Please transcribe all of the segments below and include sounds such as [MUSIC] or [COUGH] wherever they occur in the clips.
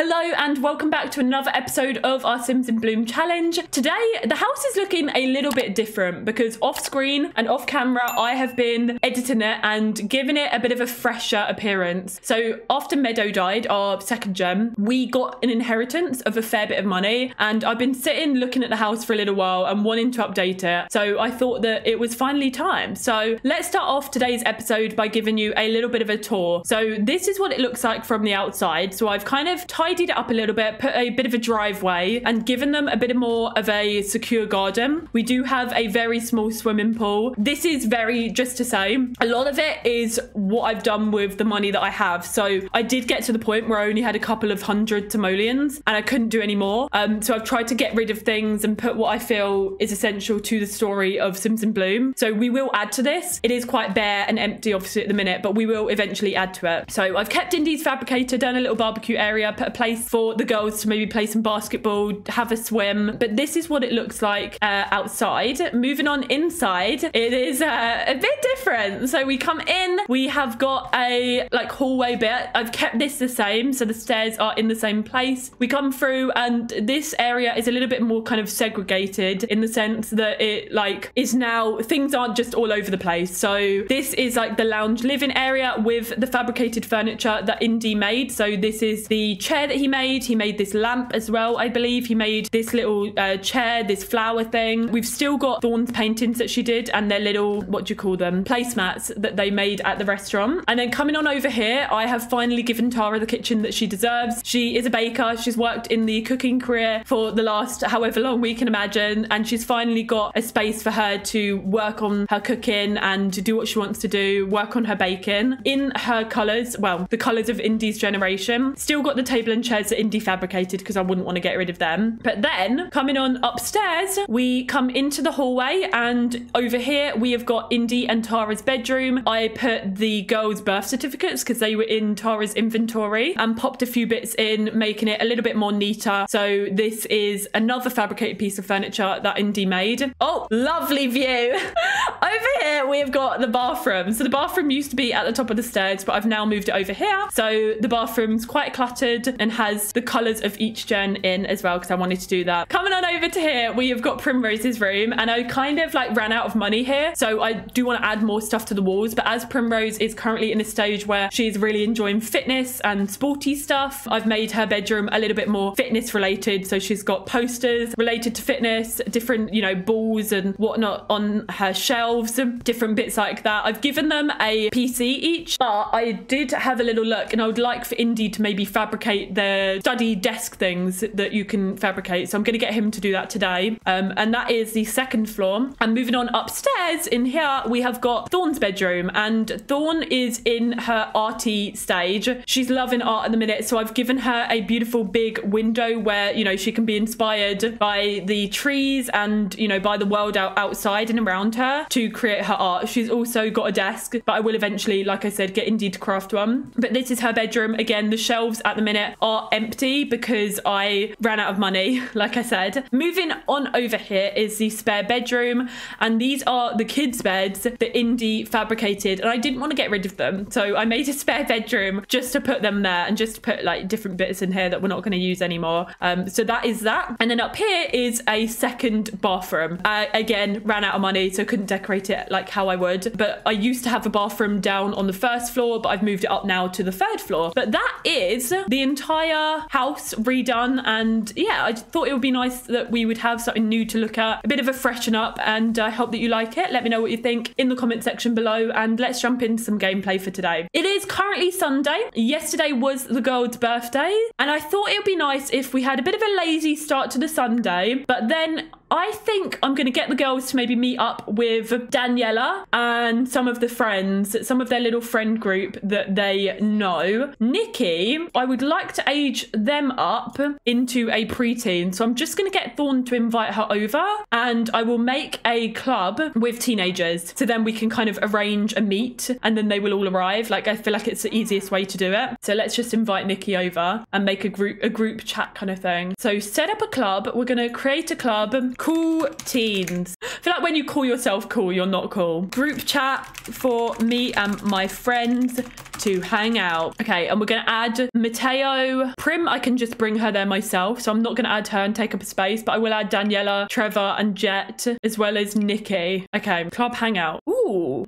Hello and welcome back to another episode of our Sims in Bloom challenge. Today, the house is looking a little bit different because off screen and off camera, I have been editing it and giving it a bit of a fresher appearance. So after Meadow died, our second gem, we got an inheritance of a fair bit of money and I've been sitting looking at the house for a little while and wanting to update it. So I thought that it was finally time. So let's start off today's episode by giving you a little bit of a tour. So this is what it looks like from the outside. So I've kind of tidied it up a little bit, put a bit of a driveway and given them a bit more of a secure garden. We do have a very small swimming pool. This is very, just to say, a lot of it is what I've done with the money that I have. So I did get to the point where I only had a couple of hundred simoleons and I couldn't do any more. Um, so I've tried to get rid of things and put what I feel is essential to the story of Sims in Bloom. So we will add to this. It is quite bare and empty, obviously, at the minute, but we will eventually add to it. So I've kept Indy's fabricator, done a little barbecue area, put a place for the girls to maybe play some basketball, have a swim. But this is what it looks like uh, outside. Moving on inside, it is uh, a bit different. So we come in, we have got a like hallway bit. I've kept this the same. So the stairs are in the same place. We come through and this area is a little bit more kind of segregated in the sense that it like is now things aren't just all over the place. So this is like the lounge living area with the fabricated furniture that Indy made. So this is the chair that he made. He made this lamp as well, I believe. He made this little uh, chair, this flower thing. We've still got Thorn's paintings that she did and their little, what do you call them, placemats that they made at the restaurant. And then coming on over here, I have finally given Tara the kitchen that she deserves. She is a baker. She's worked in the cooking career for the last however long we can imagine. And she's finally got a space for her to work on her cooking and to do what she wants to do, work on her baking in her colours, well, the colours of Indy's generation. Still got the table and chairs that Indy fabricated because I wouldn't want to get rid of them. But then coming on upstairs, we come into the hallway and over here we have got Indy and Tara's bedroom. I put the girls' birth certificates because they were in Tara's inventory and popped a few bits in, making it a little bit more neater. So this is another fabricated piece of furniture that Indy made. Oh, lovely view. [LAUGHS] over here we have got the bathroom. So the bathroom used to be at the top of the stairs, but I've now moved it over here. So the bathroom's quite cluttered and has the colors of each gen in as well because I wanted to do that. Coming on over to here, we have got Primrose's room and I kind of like ran out of money here. So I do want to add more stuff to the walls. But as Primrose is currently in a stage where she's really enjoying fitness and sporty stuff, I've made her bedroom a little bit more fitness related. So she's got posters related to fitness, different, you know, balls and whatnot on her shelves, different bits like that. I've given them a PC each, but I did have a little look and I would like for Indy to maybe fabricate their study desk things that you can fabricate. So I'm going to get him to do that today. Um, and that is the second floor. And moving on upstairs, in here we have got Thorn's bedroom. And Thorn is in her arty stage. She's loving art at the minute. So I've given her a beautiful big window where, you know, she can be inspired by the trees and, you know, by the world out outside and around her to create her art. She's also got a desk, but I will eventually, like I said, get Indy to craft one. But this is her bedroom. Again, the shelves at the minute are empty because I ran out of money, [LAUGHS] like I said. Moving on over here is the spare bedroom, and these are the kids' beds that Indy fabricated, and I didn't want to get rid of them, so I made a [LAUGHS] spare bedroom just to put them there and just to put like different bits in here that we're not going to use anymore. Um, so that is that. And then up here is a second bathroom. I, again, ran out of money, so couldn't decorate it like how I would, but I used to have a bathroom down on the first floor, but I've moved it up now to the third floor. But that is the entire house redone. And yeah, I thought it would be nice that we would have something new to look at, a bit of a freshen up. And I hope that you like it. Let me know what you think in the comment section below. And let's jump into some gameplay for today. It is currently Sunday. Yesterday was the girl's birthday. And I thought it would be nice if we had a bit of a lazy start to the Sunday. But then I think I'm going to get the girls to maybe meet up with Daniela and some of the friends, some of their little friend group that they know. Nikki, I would like to age them up into a preteen. So I'm just going to get Thorn to invite her over and I will make a club with teenagers. So then we can kind of arrange a meet and then they will all arrive. Like I feel like it's the easiest way to do it. So let's just invite Nikki over and make a group a group chat kind of thing. So set up a club. We're going to create a club Cool teens. I feel like when you call yourself cool, you're not cool. Group chat for me and my friends. to hang out. Okay, and we're to add Mateo. Prim, I can just bring her there myself, so I'm not to add her and take up a space, but I will add Daniela, Trevor, and Jet, as well as Nikki. Okay, club hangout. Ooh,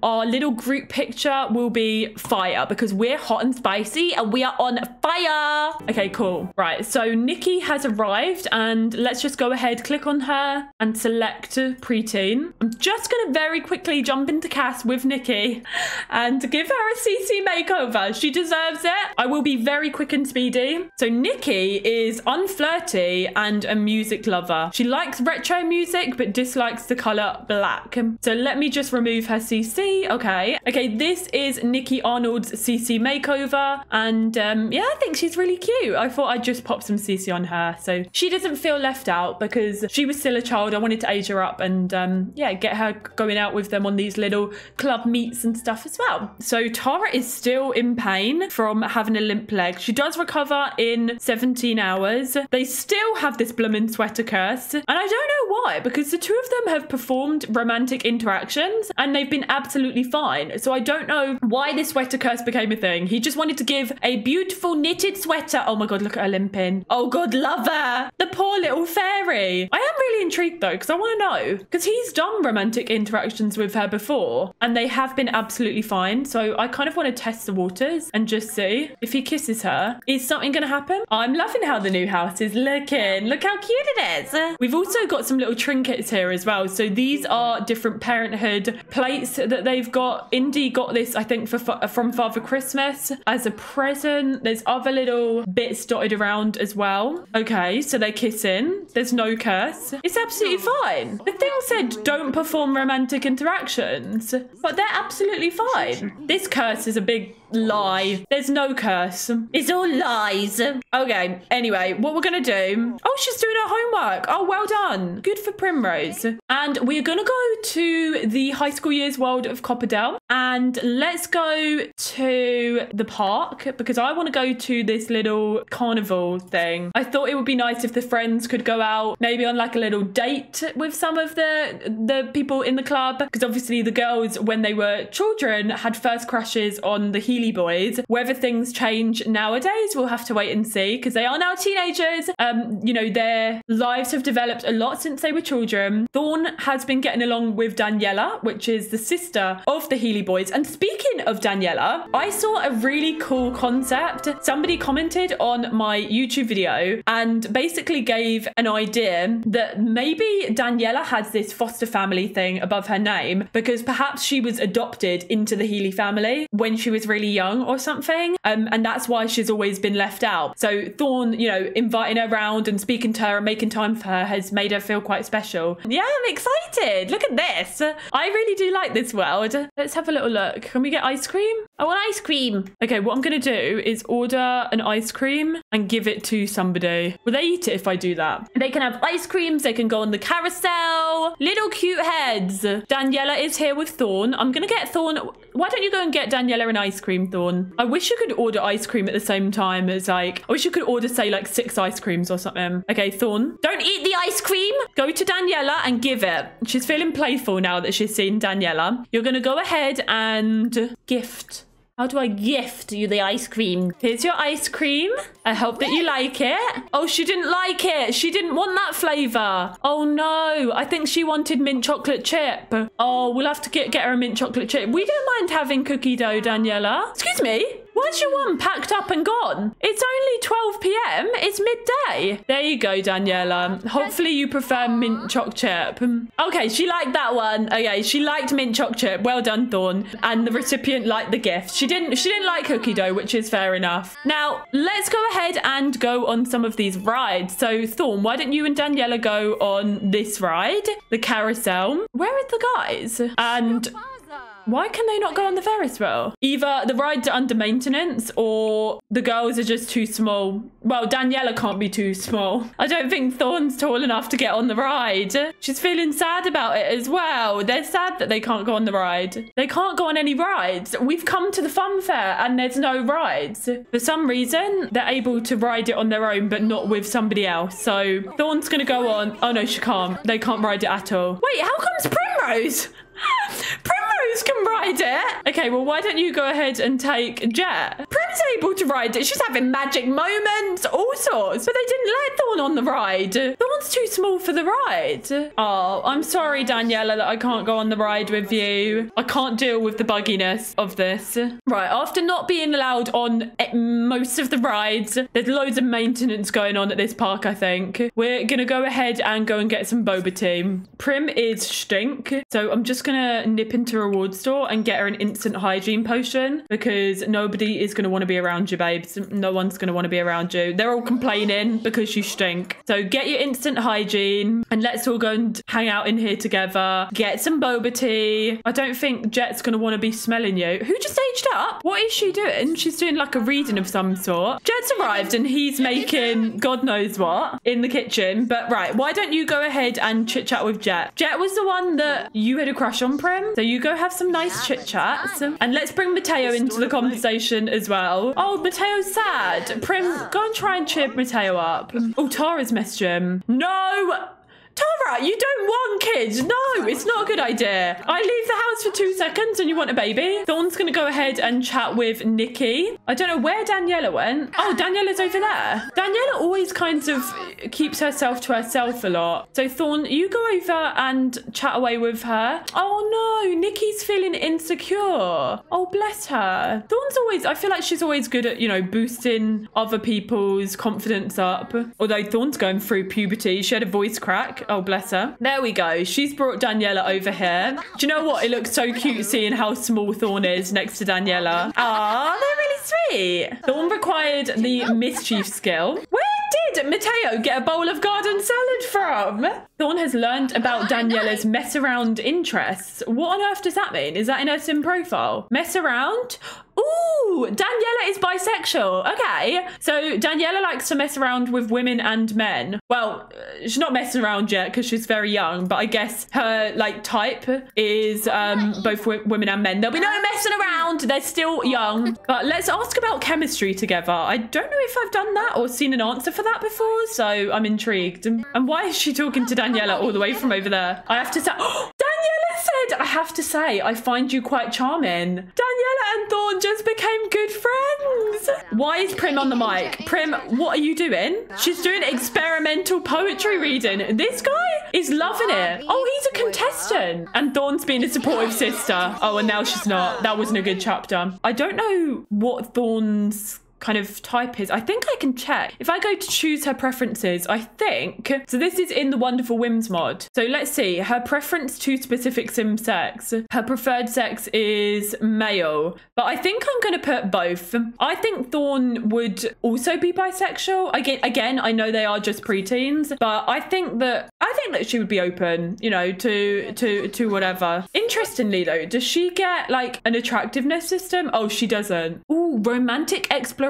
our little group picture will be fire because we're hot and spicy and we are on fire. Okay, cool. Right, so Nikki has arrived and let's just go ahead, click on her and select preteen. I'm just going to very quickly jump into cast with Nikki and give her a CC makeover. She deserves it. I will be very quick and speedy. So Nikki is unflirty and a music lover. She likes retro music but dislikes the color black. So let me just remove her CC. Okay. Okay, this is Nikki Arnold's CC makeover. And um, yeah, I think she's really cute. I thought I'd just pop some CC on her. So she doesn't feel left out because she was still a child. I wanted to age her up and um, yeah, get her going out with them on these little club meets and stuff as well. So Tara is still in pain from having a limp leg. She does recover in 17 hours. They still have this blooming sweater curse. And I don't know why, because the two of them have performed romantic interactions and they've been absolutely fine. So I don't know why this sweater curse became a thing. He just wanted to give a beautiful knitted sweater. Oh my god, look at her limping. Oh god, love her. The poor little fairy. I am really intrigued though, because I want to know. Because he's done romantic interactions with her before and they have been absolutely fine. So I kind of want to test the waters and just see if he kisses her. Is something going to happen? I'm loving how the new house is looking. Look how cute it is. We've also got some little trinkets here as well. So these are different parenthood plates that they've got. Indy got this, I think, for from Father Christmas as a present. There's other little bits dotted around as well. Okay, so they're kissing. There's no curse. It's absolutely hmm. fine. The thing said don't perform romantic interactions, but they're absolutely fine. This curse is a big lie. There's no curse. It's all lies. Okay, anyway, what we're gonna do. Oh, she's doing her homework. Oh, well done. Good for Primrose. And we're gonna go to the high school years world of Copperdale. And let's go to the park because I want to go to this little carnival thing. I thought it would be nice if the friends could go out maybe on like a little date with some of the the people in the club because obviously the girls when they were children had first crushes on the Healy boys. Whether things change nowadays, we'll have to wait and see because they are now teenagers. Um, you know, their lives have developed a lot since they were children. Thorn has been getting along with Daniela, which is the sister of the Healy boys. And speaking of Daniela, I saw a really cool concept. Somebody commented on my YouTube video and basically gave an idea that maybe Daniela has this foster family thing above her name because perhaps she was adopted into the Healy family when she was really young or something. Um, and that's why she's always been left out. So Thorn, you know, inviting her around and speaking to her and making time for her has made her feel quite special. Yeah, I'm excited. Look at this. I really do like this world. Let's have a little look. Can we get ice cream? I want ice cream. Okay, what I'm going to do is order an ice cream and give it to somebody. Will they eat it if I do that? They can have ice creams. They can go on the carousel. Little cute heads. Daniela is here with Thorn. I'm going to get Thorn. Why don't you go and get Daniela an ice cream, Thorn? I wish you could order ice cream at the same time as like, I wish you could order, say, like six ice creams or something. Okay, Thorn. Don't eat the ice cream. Go to Daniela and give it. She's feeling playful now that she's seen Daniela. You're going to go ahead and gift how do I gift you the ice cream? Here's your ice cream. I hope that you like it. Oh, she didn't like it. She didn't want that flavour. Oh no, I think she wanted mint chocolate chip. Oh, we'll have to get, get her a mint chocolate chip. We don't mind having cookie dough, Daniela. Excuse me? Why's your one packed up and gone? It's only 12 p.m. It's midday. There you go, Daniela. Hopefully you prefer mint choc chip. Okay, she liked that one. Okay, she liked mint choc chip. Well done, Thorn. And the recipient liked the gift. She didn't she didn't like cookie dough, which is fair enough. Now, let's go ahead and go on some of these rides. So, Thorn, why don't you and Daniela go on this ride? The carousel. Where are the guys? And why can they not go on the Ferris wheel? Either the rides are under maintenance or the girls are just too small. Well, Daniela can't be too small. I don't think Thorn's tall enough to get on the ride. She's feeling sad about it as well. They're sad that they can't go on the ride. They can't go on any rides. We've come to the fun fair and there's no rides. For some reason, they're able to ride it on their own, but not with somebody else. So Thorn's going to go on. Oh, no, she can't. They can't ride it at all. Wait, how comes Primrose? [LAUGHS] Primrose can ride it. Okay, well, why don't you go ahead and take Jet? Prim's able to ride it. She's having magic moments, all sorts. But they didn't let Thorn on the ride. Thorn's too small for the ride. Oh, I'm sorry, Daniela, that I can't go on the ride with you. I can't deal with the bugginess of this. Right, after not being allowed on most of the rides, there's loads of maintenance going on at this park, I think. We're to go ahead and go and get some boba tea. Prim is stink, so I'm just to nip into a reward store and get her an instant hygiene potion because nobody is to want to be around you, babes. No one's to want to be around you. They're all complaining because you stink. So get your instant hygiene and let's all go and hang out in here together. Get some boba tea. I don't think Jet's to want to be smelling you. Who just aged up? What is she doing? She's doing like a reading of some sort. Jet's arrived and he's making God knows what in the kitchen. But right, why don't you go ahead and chit chat with Jet? Jet was the one that you had a crush on, Prim. So you go have some nice chit chats. And let's bring Mateo into the conversation as well. Oh, Mateo's sad. Prim, go and try and cheer Mateo up. Oh, Tara's messaged him. No! Tara, you don't want kids. No, it's not a good idea. I leave the house for two seconds and you want a baby. Thorn's going to go ahead and chat with Nikki. I don't know where Daniela went. Oh, Daniela's over there. Daniela always kind of keeps herself to herself a lot. So Thorn, you go over and chat away with her. Oh no, Nikki's feeling insecure. Oh, bless her. Thorn's always, I feel like she's always good at, you know, boosting other people's confidence up. Although Thorn's going through puberty. She had a voice crack. Oh, bless her. There we go. She's brought Daniela over here. Do you know what? It looks so cute seeing how small Thorn is next to Daniela. Ah, they're really sweet. Thorn required the mischief skill. Where did Mateo get a bowl of garden salad from? Thorn has learned about Daniela's mess around interests. What on earth does that mean? Is that in her sim profile? Mess around? Ooh, Daniela is bisexual. Okay. So Daniela likes to mess around with women and men. Well, uh, she's not messing around yet because she's very young, but I guess her like type is um, both women and men. There'll be no messing around. They're still young. But let's ask about chemistry together. I don't know if I've done that or seen an answer for that before, so I'm intrigued. And why is she talking to Daniela all the way from over there? I have to say, [GASPS] I have to say, I find you quite charming. Daniela and Thorn just became good friends. Why is Prim on the mic? Prim, what are you doing? She's doing experimental poetry reading. This guy is loving it. Oh, he's a contestant. And Thorn's being a supportive sister. Oh, and now she's not. That wasn't a good chapter. I don't know what Thorn's kind of type is. I think I can check. If I go to choose her preferences, I think, so this is in the Wonderful Whims mod. So let's see, her preference to specific sim sex. Her preferred sex is male, but I think I'm going to put both. I think Thorn would also be bisexual. Again, again, I know they are just preteens, but I think that, I think that she would be open, you know, to, to, to whatever. Interestingly though, does she get like an attractiveness system? Oh, she doesn't. Ooh, romantic exploration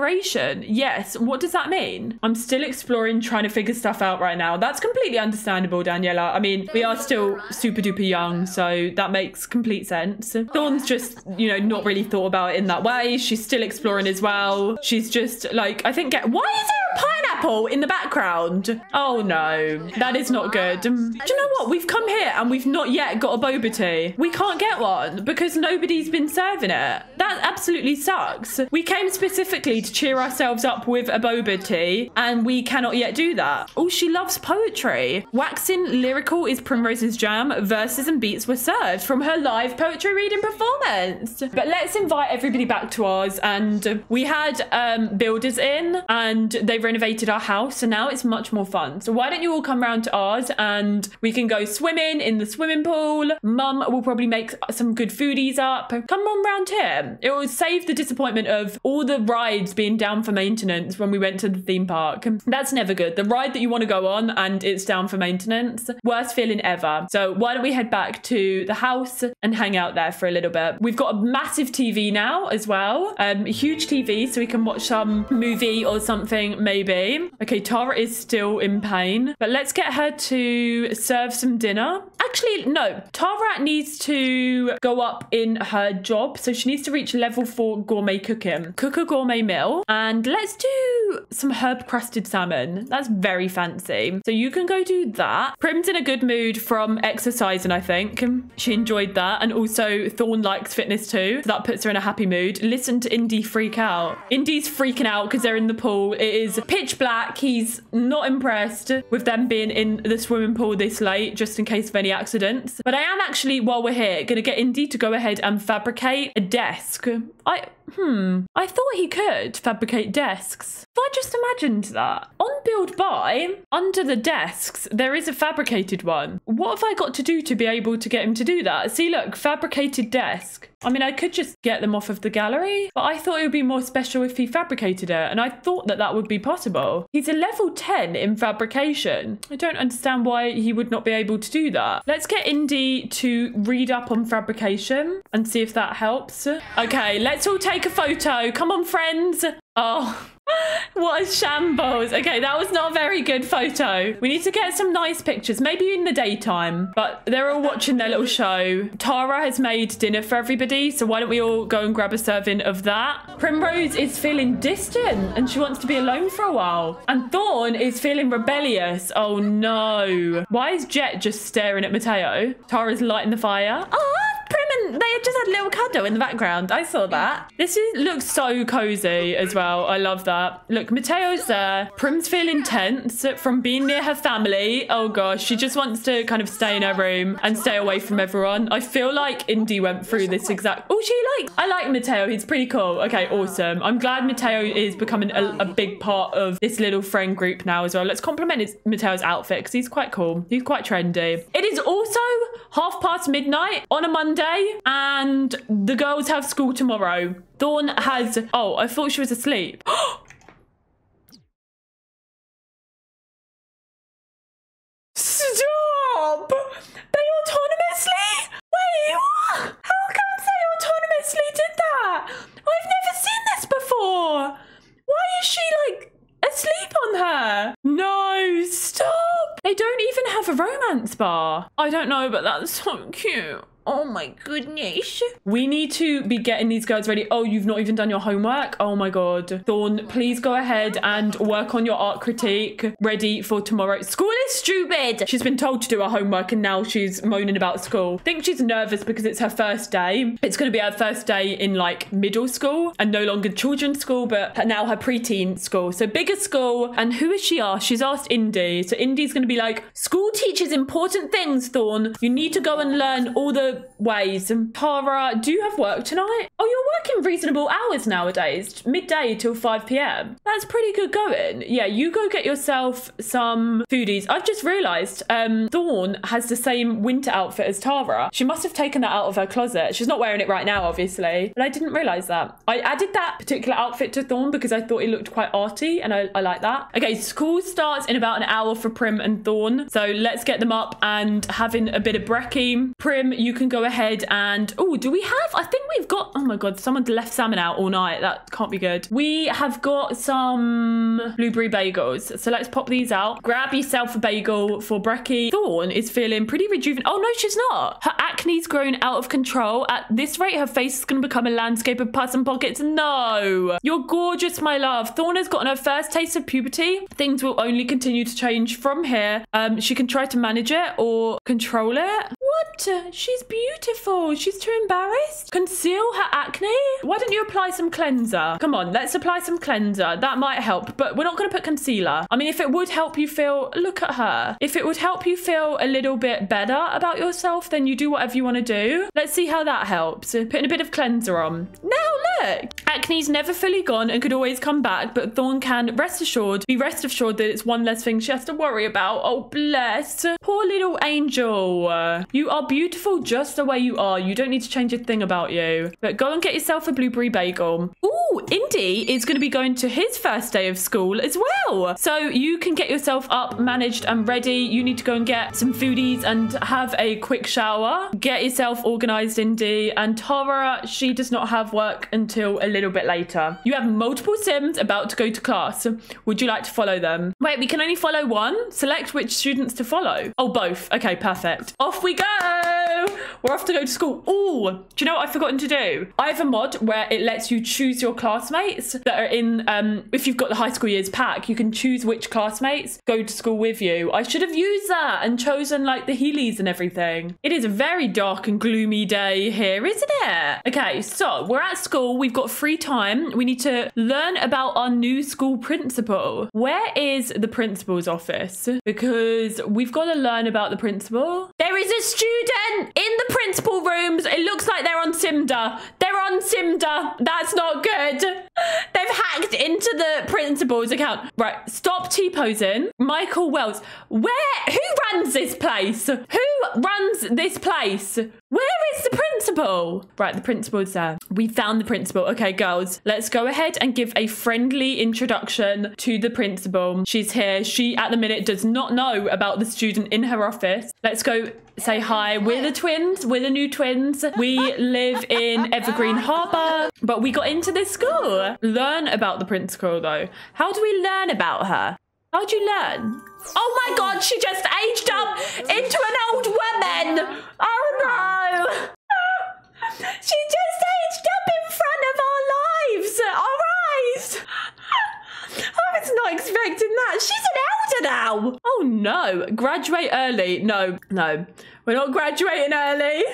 Yes. What does that mean? I'm still exploring, trying to figure stuff out right now. That's completely understandable, Daniela. I mean, we are still super duper young, so that makes complete sense. Thorn's just, you know, not really thought about it in that way. She's still exploring as well. She's just like, I think, get, why is there pineapple in the background? Oh no, that is not good. Do you know what? We've come here and we've not yet got a boba tea. We can't get one because nobody's been serving it. That absolutely sucks. We came specifically to cheer ourselves up with a boba tea, and we cannot yet do that. Oh, she loves poetry. Waxing lyrical is Primrose's jam. Verses and beats were served from her live poetry reading performance. But let's invite everybody back to ours. And we had um, builders in, and they renovated our house, so now it's much more fun. So why don't you all come round to ours, and we can go swimming in the swimming pool. Mum will probably make some good foodies up. Come on round here. It will save the disappointment of all the rides being down for maintenance when we went to the theme park. That's never good. The ride that you want to go on and it's down for maintenance, worst feeling ever. So why don't we head back to the house and hang out there for a little bit? We've got a massive TV now as well, um, huge TV so we can watch some movie or something maybe. Okay, Tara is still in pain, but let's get her to serve some dinner. actually, no. Tara needs to go up in her job. So she needs to reach level four gourmet cooking. Cook a gourmet meal. And let's do some herb crusted salmon. That's very fancy. So you can go do that. Prim's in a good mood from exercising, I think. She enjoyed that. And also Thorn likes fitness too. So that puts her in a happy mood. Listen to Indy freak out. Indy's freaking out because they're in the pool. It is pitch black. He's not impressed with them being in the swimming pool this late, just in case of any accidents. But I am actually, while we're here, going to get Indy to go ahead and fabricate a desk. I, hmm, I thought he could fabricate desks. If I just imagined that. On Build Buy, under the desks, there is a fabricated one. What have I got to do to be able to get him to do that? See, look, fabricated desk. I mean, I could just get them off of the gallery, but I thought it would be more special if he fabricated it, and I thought that that would be possible. He's a level 10 in fabrication. I don't understand why he would not be able to do that. Let's get Indy to read up on fabrication and see if that helps. Okay, let's all take a photo. Come on, friends. Oh, [LAUGHS] what a shambles. Okay, that was not a very good photo. We need to get some nice pictures, maybe in the daytime. But they're all watching their little show. Tara has made dinner for everybody, so why don't we all go and grab a serving of that? Primrose is feeling distant and she wants to be alone for a while. And Thorn is feeling rebellious. Oh no. Why is Jet just staring at Mateo? Tara's lighting the fire. Prim and they just had a little cuddle in the background. I saw that. This is, looks so cozy as well. I love that. Look, Mateo's there. Prim's feeling tense from being near her family. Oh gosh, she just wants to kind of stay in her room and stay away from everyone. I feel like Indy went through this exact. Oh, she like. I like Mateo. He's pretty cool. Okay, awesome. I'm glad Mateo is becoming a, a big part of this little friend group now as well. Let's compliment his, Mateo's outfit because he's quite cool. He's quite trendy. It is also half past midnight on a Monday, and the girls have school tomorrow. Dawn has. Oh, I thought she was asleep. [GASPS] Stop! They autonomously? Wait, what? How come they autonomously did that? I've never seen this before. Why is she like asleep on her? No, stop. They don't even have a romance bar. I don't know, but that's so cute. Oh my goodness. We need to be getting these girls ready. Oh, you've not even done your homework? Oh my god. Thorn, please go ahead and work on your art critique. Ready for tomorrow. School is stupid. She's been told to do her homework and now she's moaning about school. I think she's nervous because it's her first day. It's going to be her first day in like middle school and no longer children's school, but now her preteen school. So bigger school. And who has she asked? She's asked Indy. So Indy's going to be like, school teaches important things, Thorn. You need to go and learn all the ways. And Tara, do you have work tonight? You're working reasonable hours nowadays, midday till 5 p.m. That's pretty good going. Yeah, you go get yourself some foodies. I've just realised um, Thorn has the same winter outfit as Tara. She must have taken that out of her closet. She's not wearing it right now, obviously, but I didn't realise that. I added that particular outfit to Thorn because I thought it looked quite arty and I, I like that. Okay, school starts in about an hour for Prim and Thorn. So let's get them up and having a bit of brekkie. Prim, you can go ahead and oh, do we have? I think we've got. Oh my god, someone left salmon out all night. That can't be good. We have got some blueberry bagels, so let's pop these out. Grab yourself a bagel for Brekkie. Thorn is feeling pretty rejuvenated. Oh no, she's not. Her acne's grown out of control. At this rate, her face is going to become a landscape of pus and pockets. No, you're gorgeous, my love. Thorn has gotten her first taste of puberty. Things will only continue to change from here. Um, she can try to manage it or control it. What? She's beautiful. She's too embarrassed. Conceal her acne? Why don't you apply some cleanser? Come on, let's apply some cleanser. That might help, but we're not going to put concealer. I mean, if it would help you feel, look at her. If it would help you feel a little bit better about yourself, then you do whatever you want to do. Let's see how that helps. Putting a bit of cleanser on. Now look. Acne's never fully gone and could always come back, but Thorn can rest assured, be rest assured that it's one less thing she has to worry about. Oh, bless. Poor little angel. You are beautiful just the way you are. You don't need to change a thing about you. But go and get yourself a blueberry bagel. Ooh, Indy is going to be going to his first day of school as well. So you can get yourself up, managed and ready. You need to go and get some foodies and have a quick shower. Get yourself organized, Indy. And Tara, she does not have work until until a little bit later. You have multiple Sims about to go to class. Would you like to follow them? Wait, we can only follow one? Select which students to follow. Oh, both. Okay, perfect. Off we go. We're off to go to school. Oh, do you know what I've forgotten to do? I have a mod where it lets you choose your classmates that are in, um, if you've got the high school years pack, you can choose which classmates go to school with you. I should have used that and chosen like the Heelys and everything. It is a very dark and gloomy day here, isn't it? Okay, so we're at school. We've got free time. We need to learn about our new school principal. Where is the principal's office? Because we've got to learn about the principal. Is a student in the principal rooms. It looks like they're on Simda. They're on Simda. That's not good. [LAUGHS] They've hacked into the principal's account. Right, stop T-posing. Michael Wells. Where? Who runs this place? Who runs this place? Where is the principal? Right, the principal's there. We found the principal. Okay, girls, let's go ahead and give a friendly introduction to the principal. She's here. She, at the minute, does not know about the student in her office. Let's go say hi. We're the twins. We're the new twins. We live in Evergreen Harbour, but we got into this school. Learn about the principal, though. How do we learn about her? How do you learn? Oh my god, she just aged up into an old woman! Oh no! She just aged up in front of our lives! Alright! I was not expecting that. She's an elder now! Oh no. Graduate early. No, no. We're not graduating early.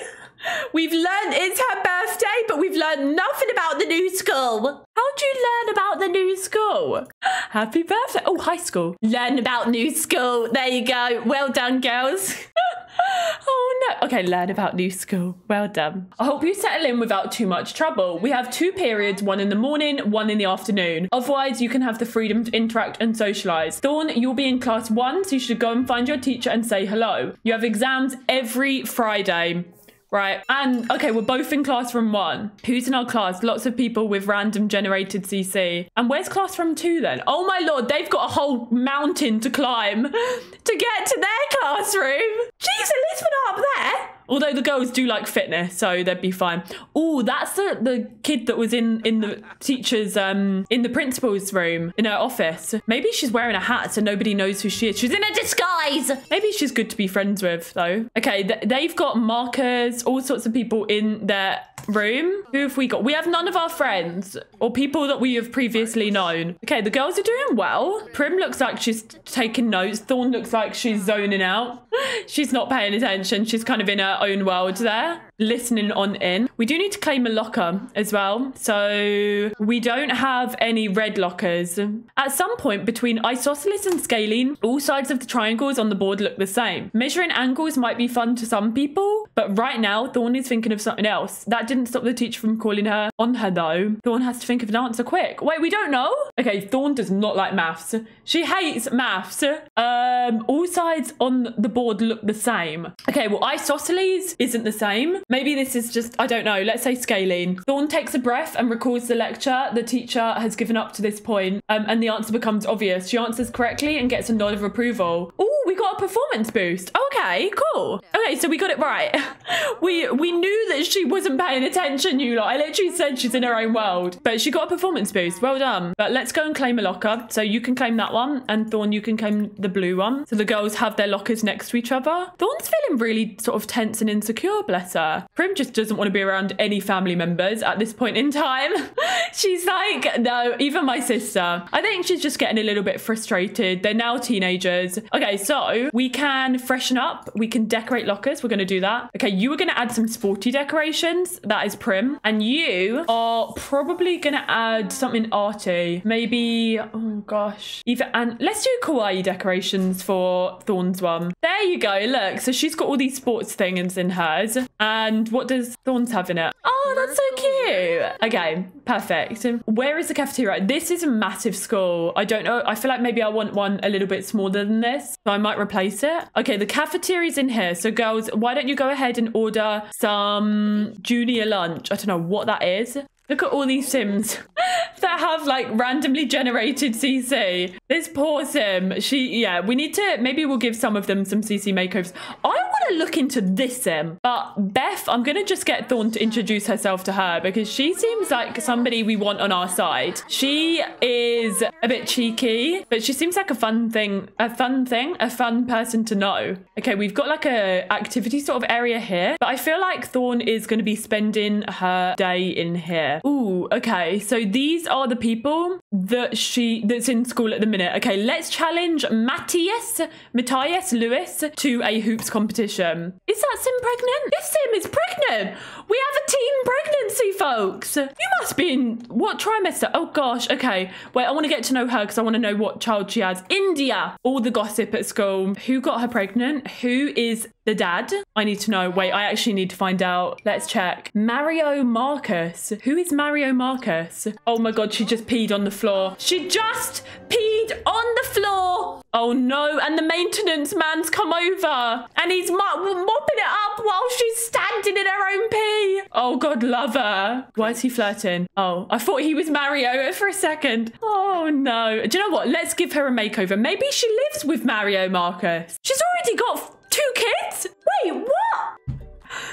We've learned it's her birthday, but we've learned nothing about the new school. How'd you learn about the new school? Happy birthday. Oh, high school. Learn about new school. There you go. Well done, girls. [LAUGHS] oh no. Okay, learn about new school. Well done. I hope you settle in without too much trouble. We have two periods, one in the morning, one in the afternoon. Otherwise, you can have the freedom to interact and socialize. Thorn, you'll be in class one, so you should go and find your teacher and say hello. You have exams every Friday. Right. And okay, we're both in classroom one. Who's in our class? Lots of people with random generated CC. And where's classroom two then? Oh my lord, they've got a whole mountain to climb [LAUGHS] to get to their classroom. Jeez, at least we're not up there. Although the girls do like fitness, so they'd be fine. Oh, that's the, the kid that was in in the teacher's um in the principal's room in her office. Maybe she's wearing a hat so nobody knows who she is. She's in a disguise. Maybe she's good to be friends with though. Okay, th they've got markers, all sorts of people in their room. Who have we got? We have none of our friends or people that we have previously known. Okay, the girls are doing well. Prim looks like she's taking notes. Thorn looks like she's zoning out. [LAUGHS] she's not paying attention. She's kind of in her own world there listening on in. We do need to claim a locker as well. So we don't have any red lockers. At some point between isosceles and scalene, all sides of the triangles on the board look the same. Measuring angles might be fun to some people, but right now Thorn is thinking of something else. That didn't stop the teacher from calling her on her though. Thorn has to think of an answer quick. Wait, we don't know? Okay, Thorn does not like maths. She hates maths. Um, all sides on the board look the same. Okay, well isosceles isn't the same. Maybe this is just, I don't know, let's say scalene. Thorn takes a breath and records the lecture the teacher has given up to this point, um, and the answer becomes obvious. She answers correctly and gets a nod of approval. Oh, we got a performance boost. Okay, cool. Okay, so we got it right. [LAUGHS] we we knew that she wasn't paying attention, you lot. I literally said she's in her own world, but she got a performance boost. Well done. But let's go and claim a locker. So you can claim that one, and Thorn, you can claim the blue one. So the girls have their lockers next to each other. Thorn's feeling really sort of tense and insecure, bless her. Prim just doesn't want to be around any family members at this point in time. [LAUGHS] she's like, no, even my sister. I think she's just getting a little bit frustrated. They're now teenagers. Okay, so we can freshen up. We can decorate lockers. We're going to do that. Okay, you are going to add some sporty decorations. That is Prim. And you are probably going to add something arty. Maybe, oh gosh. Either, and let's do kawaii decorations for Thorn's one. There you go. Look, so she's got all these sports things in hers. And what does Thorns have in it? Oh, that's so cute. Okay, perfect. Where is the cafeteria? This is a massive school. I don't know. I feel like maybe I want one a little bit smaller than this. So I might replace it. Okay, the cafeteria's in here. So girls, why don't you go ahead and order some junior lunch? I don't know what that is. Look at all these Sims [LAUGHS] that have like randomly generated CC. This poor Sim, she, yeah, we need to, maybe we'll give some of them some CC makeovers. I want to look into this Sim, but Beth, I'm going to just get Thorn to introduce herself to her because she seems like somebody we want on our side. She is a bit cheeky, but she seems like a fun thing, a fun thing, a fun person to know. Okay, we've got like a activity sort of area here, but I feel like Thorn is going to be spending her day in here. Ooh, okay. So these are the people that she that's in school at the minute. Okay, let's challenge Matthias, Matthias Lewis to a hoops competition. Is that Sim pregnant? This Sim is pregnant. We have a teen pregnancy, folks. You must be in what trimester? Oh gosh. Okay. Wait, I want to get to know her because I want to know what child she has. India. All the gossip at school. Who got her pregnant? Who is the dad? I need to know. Wait, I actually need to find out. Let's check. Mario Marcus. Who is Mario Marcus? Oh my god, she just peed on the floor. She just peed on the floor. Oh no, and the maintenance man's come over and he's mopping it up while she's standing in her own pee. Oh god, love her. Why is he flirting? Oh, I thought he was Mario [LAUGHS] for a second. Oh no. Do you know what? Let's give her a makeover. Maybe she lives with Mario Marcus. She's already got two kids. Wait, what?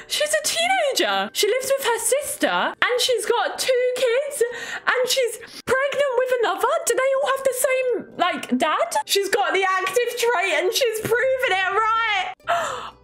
She's a teenager. She lives with her sister and she's got two kids and she's pregnant with another. Do they all have the same, like, dad? She's got the active trait and she's proven it right.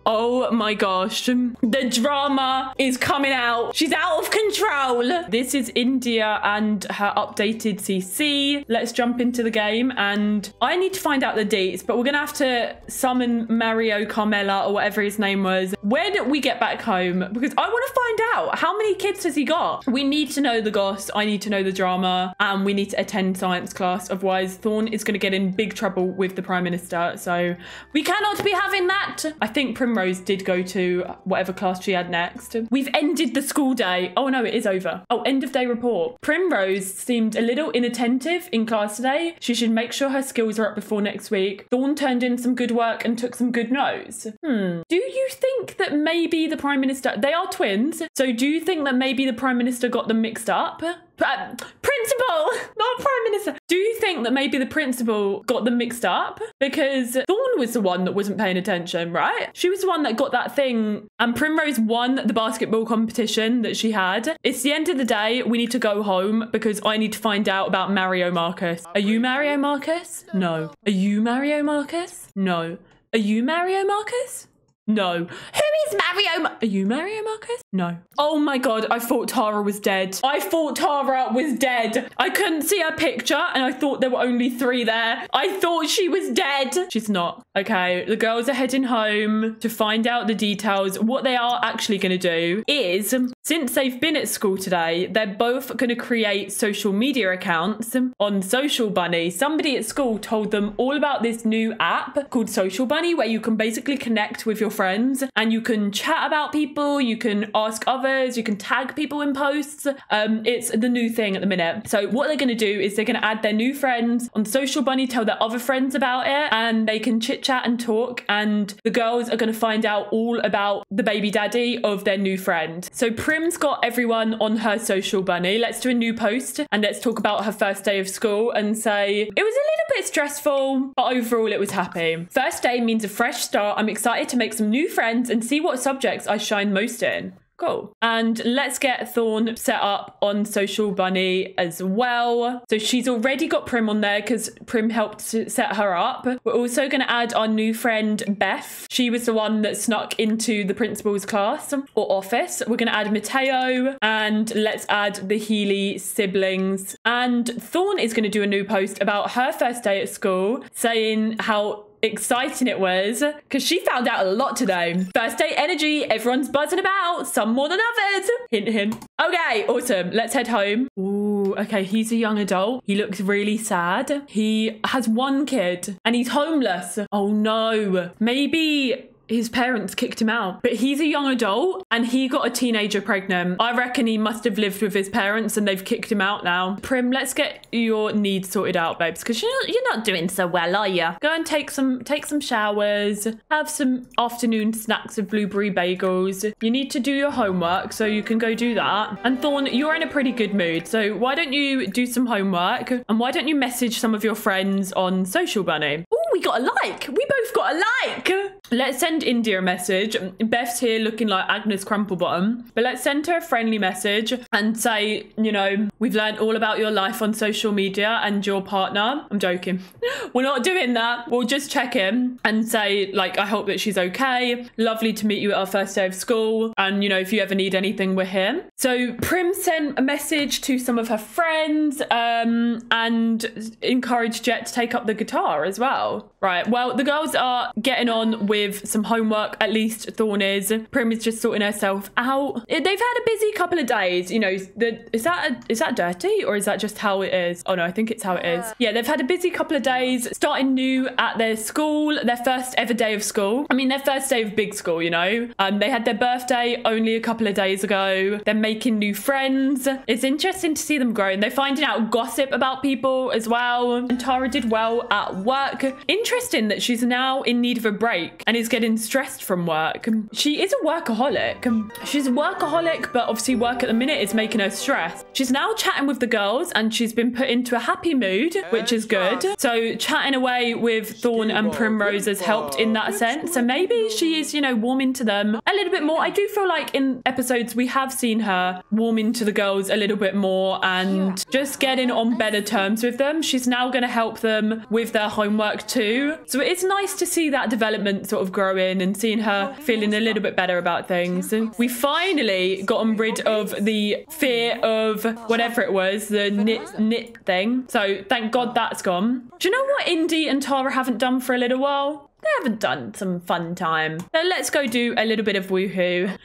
Oh my gosh. The drama is coming out. She's out of control. This is India and her updated CC. Let's jump into the game and I need to find out the dates, but we're going to have to summon Mario Carmela or whatever his name was when we get back home because I want to find out how many kids has he got? We need to know the goss. I need to know the drama and we need to attend science class. Otherwise, Thorn is going to get in big trouble with the Prime Minister. So we cannot be having that. I think Primrose did go to whatever class she had next. We've ended the school day. Oh no, it is over. Oh, end of day report. Primrose seemed a little inattentive in class today. She should make sure her skills are up before next week. Thorn turned in some good work and took some good notes. Hmm. Do you think that maybe the Prime Minister, they are twins, so do you think that maybe the Prime Minister got them mixed up? Uh, principal, not prime minister. Do you think that maybe the principal got them mixed up? Because Thorn was the one that wasn't paying attention, right? She was the one that got that thing, and Primrose won the basketball competition that she had. It's the end of the day. We need to go home because I need to find out about Mario Marcus. Are you Mario Marcus? No. Are you Mario Marcus? No. Are you Mario Marcus? No. Who is Mario? Ma- Are you Mario Marcus? No. Oh my god, I thought Tara was dead. I thought Tara was dead. I couldn't see her picture and I thought there were only three there. I thought she was dead. She's not. Okay, the girls are heading home to find out the details. What they are actually going to do is, since they've been at school today, they're both going to create social media accounts on Social Bunny. Somebody at school told them all about this new app called Social Bunny where you can basically connect with your friends and you can chat about people, you can ask others, you can tag people in posts. Um, it's the new thing at the minute. So what they're going to do is they're going to add their new friends on Social Bunny, tell their other friends about it, and they can chit chat and talk. And the girls are going to find out all about the baby daddy of their new friend. So Prim's got everyone on her Social Bunny. Let's do a new post and let's talk about her first day of school and say it was a little bit stressful, but overall it was happy. First day means a fresh start. I'm excited to make some new friends and see what subjects I shine most in. Cool. And let's get Thorn set up on Social Bunny as well. So she's already got Prim on there because Prim helped to set her up. We're also going to add our new friend Beth. She was the one that snuck into the principal's class or office. We're going to add Mateo and let's add the Healy siblings. And Thorn is going to do a new post about her first day at school saying how exciting it was because she found out a lot today. First day energy, everyone's buzzing about, some more than others. Hint, hint. Okay, awesome. Let's head home. Ooh, okay, he's a young adult. He looks really sad. He has one kid and he's homeless. Oh no. Maybe his parents kicked him out. But he's a young adult and he got a teenager pregnant. I reckon he must have lived with his parents and they've kicked him out now. Prim, let's get your needs sorted out, babes, because you're, you're not doing so well, are you? Go and take some take some showers, have some afternoon snacks of blueberry bagels. You need to do your homework, so you can go do that. And Thorn, you're in a pretty good mood, so why don't you do some homework and why don't you message some of your friends on Social Bunny? Oh, we got a like. We both got a like. Let's send India a message. Beth's here looking like Agnes Crumplebottom, but let's send her a friendly message and say, you know, we've learned all about your life on social media and your partner. I'm joking. [LAUGHS] We're not doing that. We'll just check in and say, like, I hope that she's okay. Lovely to meet you at our first day of school. And, you know, if you ever need anything, we're here. So Prim sent a message to some of her friends um, and encouraged Jet to take up the guitar as well. Right. Well, the girls are getting on with some homework, at least Thorn is. Prim is just sorting herself out. They've had a busy couple of days. You know, the, is that a, is that dirty or is that just how it is? Oh no, I think it's how it is. Yeah, they've had a busy couple of days, starting new at their school, their first ever day of school. I mean, their first day of big school, you know. Um, they had their birthday only a couple of days ago. They're making new friends. It's interesting to see them grow and they're finding out gossip about people as well. And Tara did well at work. Interesting that she's now in need of a break and is getting stressed from work. She is a workaholic. She's a workaholic, but obviously work at the minute is making her stressed. She's now chatting with the girls and she's been put into a happy mood, which is good. So chatting away with Thorn and Primrose has helped in that sense. So maybe she is, you know, warming to them a little bit more. I do feel like in episodes we have seen her warming to the girls a little bit more and just getting on better terms with them. She's now going to help them with their homework too. So it's nice to see that development sort of growing and seeing her oh, feeling a little bit better about things. We finally gotten rid of the fear of whatever it was, the knit knit thing. So thank God that's gone. Do you know what Indy and Tara haven't done for a little while? They haven't done some fun time. So let's go do a little bit of woohoo.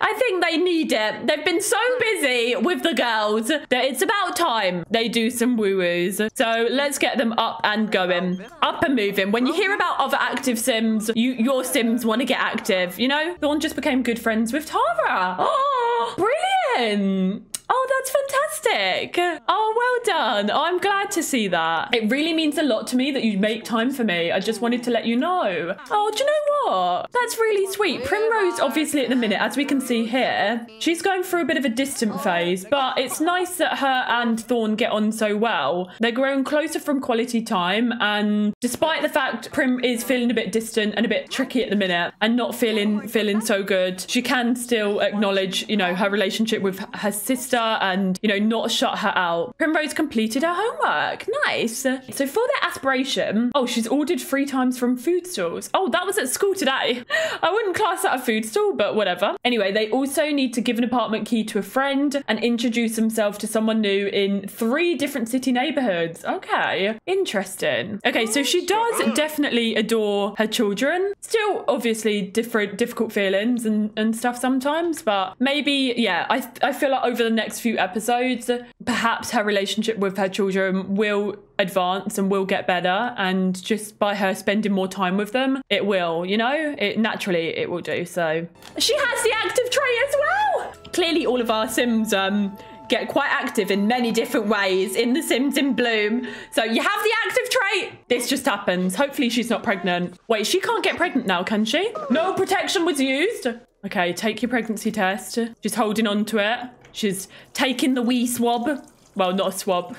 I think they need it. They've been so busy with the girls that it's about time they do some woo-woos. So let's get them up and going. Up and moving. When you hear about other active sims, you your sims want to get active, you know? Dawn just became good friends with Tara. Oh, [GASPS] brilliant. Oh, that's fantastic. Oh, well done. Oh, I'm glad to see that. It really means a lot to me that you make time for me. I just wanted to let you know. Oh, do you know what? That's really sweet. Primrose, obviously, at the minute, as we can see here, she's going through a bit of a distant phase, but it's nice that her and Thorn get on so well. They're growing closer from quality time, and despite the fact Prim is feeling a bit distant and a bit tricky at the minute and not feeling feeling so good, she can still acknowledge, you know, her relationship with her sister and, you know, not shut her out. Primrose completed her homework. Nice. So for their aspiration, oh, she's ordered three times from food stalls. Oh, that was at school today. [LAUGHS] I wouldn't class that a food stall, but whatever. Anyway, they also need to give an apartment key to a friend and introduce themselves to someone new in three different city neighborhoods. Okay, interesting. Okay, so she does definitely adore her children. Still, obviously, different, difficult feelings and, and stuff sometimes, but maybe, yeah, I, I feel like over the next few episodes, perhaps her relationship with her children will advance and will get better and just by her spending more time with them it will you know? It naturally it will do so. She has the active trait as well! Clearly all of our sims um get quite active in many different ways in the sims in bloom. So you have the active trait! This just happens. Hopefully she's not pregnant. Wait she can't get pregnant now can she? No protection was used! Okay take your pregnancy test. Just holding on to it she's taking the wee swab well not a swab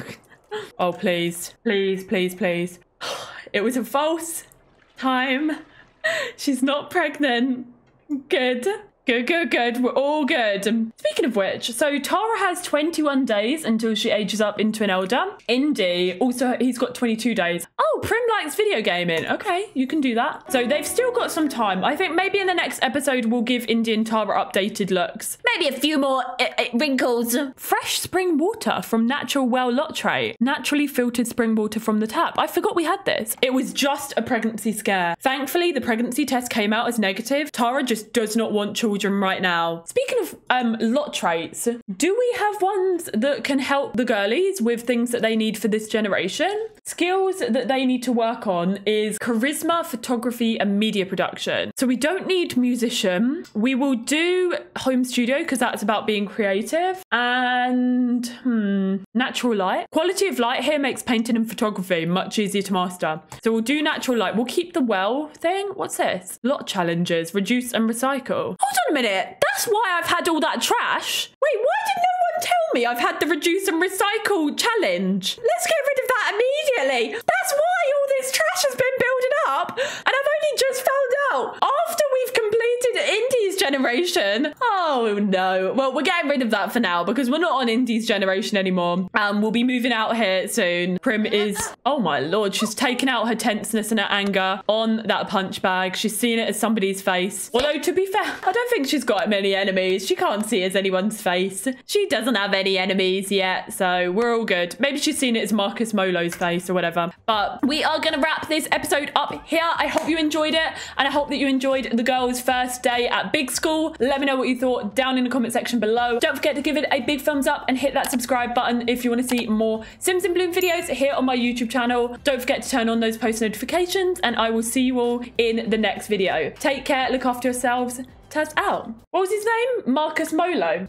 Oh, please, please, please, please. [SIGHS] It was a false time. She's not pregnant. Good. Good, good, good. We're all good. Speaking of which, so Tara has 21 days until she ages up into an elder. Indy, also, he's got 22 days. Oh, Prim likes video gaming. Okay, you can do that. So they've still got some time. I think maybe in the next episode, we'll give Indy and Tara updated looks. Maybe a few more uh, uh, wrinkles. Fresh spring water from Natural Well Lot Trait. Naturally filtered spring water from the tap. I forgot we had this. It was just a pregnancy scare. Thankfully, the pregnancy test came out as negative. Tara just does not want children children right now. Speaking of um, lot traits, do we have ones that can help the girlies with things that they need for this generation? Skills that they need to work on is charisma, photography, and media production. So we don't need musician. We will do home studio because that's about being creative. And hmm, natural light. Quality of light here makes painting and photography much easier to master. So we'll do natural light. We'll keep the well thing. What's this? Lot challenges, reduce and recycle. Hold on a minute. That's why I've had all that trash. Wait, why did no one tell me I've had the reduce and recycle challenge? Let's get rid of that immediately. That's why all this trash has been building up. And I've only just found out after we've completed Indy's generation. Oh no. Well, we're getting rid of that for now because we're not on Indy's generation anymore. Um, we'll be moving out here soon. Prim is, oh my lord, she's taken out her tenseness and her anger on that punch bag. She's seen it as somebody's face. Although to be fair, I don't think she's got many enemies. She can't see as anyone's face. She doesn't have any enemies yet, so we're all good. Maybe she's seen it as Marcus Molo's face or whatever. But we are going to wrap this episode up here. I hope you enjoyed it, and I hope that you enjoyed the girls' first day at big school. Let me know what you thought down in the comment section below. Don't forget to give it a big thumbs up and hit that subscribe button if you want to see more Sims in Bloom videos here on my YouTube channel. Don't forget to turn on those post notifications, and I will see you all in the next video. Take care, look after yourselves. Test out. What was his name? Marcus Molo.